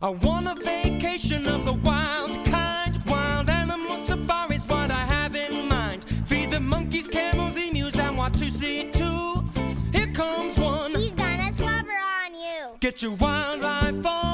I want a vacation of the wild kind. Wild animal safari's what I have in mind. Feed the monkeys, camels, emus, and Watusi too. Here comes one. He's gonna slobber on you. Get your wildlife on.